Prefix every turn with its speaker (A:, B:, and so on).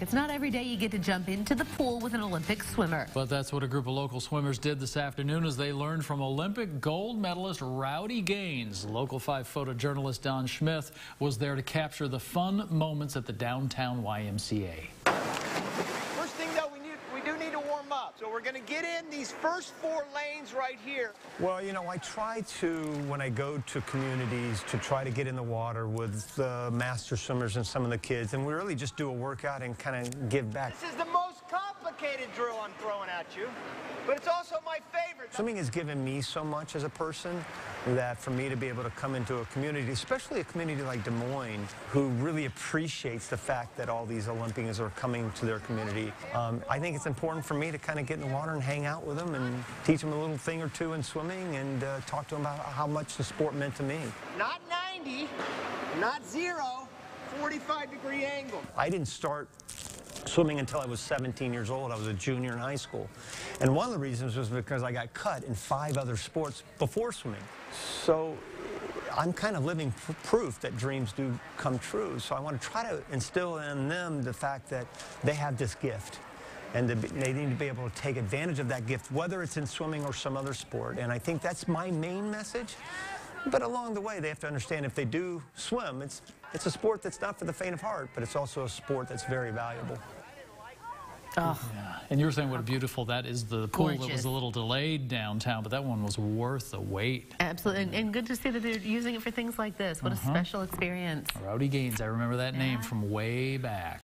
A: It's not every day you get to jump into the pool with an Olympic swimmer.
B: But that's what a group of local swimmers did this afternoon as they learned from Olympic gold medalist Rowdy Gaines. Local 5 photojournalist Don Schmith was there to capture the fun moments at the downtown YMCA.
C: First thing though, we, need, we do need to warm up. So we're going to get in these first four lanes right here.
D: Well, you know, I try to, when I go to communities, to try to get in the water with the master swimmers and some of the kids, and we really just do a workout and kind of give back.
C: This is the most complicated drill I'm throwing at you, but it's also my favorite.
D: Swimming has given me so much as a person that for me to be able to come into a community, especially a community like Des Moines, who really appreciates the fact that all these Olympians are coming to their community, um, I think it's important for me to kind of get in the water and hang out with them and teach them a little thing or two in swimming and uh, talk to them about how much the sport meant to me.
C: Not 90, not zero, 45 degree angle.
D: I didn't start swimming until I was 17 years old. I was a junior in high school. And one of the reasons was because I got cut in five other sports before swimming. So I'm kind of living proof that dreams do come true. So I want to try to instill in them the fact that they have this gift. And they need to be able to take advantage of that gift, whether it's in swimming or some other sport. And I think that's my main message. But along the way, they have to understand if they do swim, it's, it's a sport that's not for the faint of heart, but it's also a sport that's very valuable.
A: Oh,
B: Yeah. And you were saying what a beautiful that is the pool that was a little delayed downtown, but that one was worth the wait.
A: absolutely. And, and good to see that they're using it for things like this. Uh-huh. What a special experience.
B: Rowdy Gaines, I remember that name from way back.